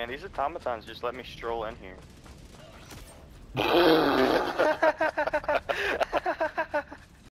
Man, these automatons just let me stroll in here.